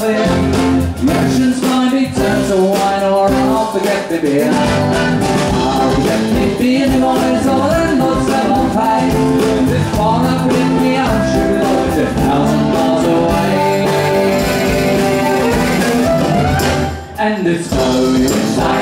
nothing Merchants find me turn to wine or I'll forget the beer. I'll get me beer, the money's all and lots of on pay. This corner with me out, should love it a thousand miles away. And it's phone inside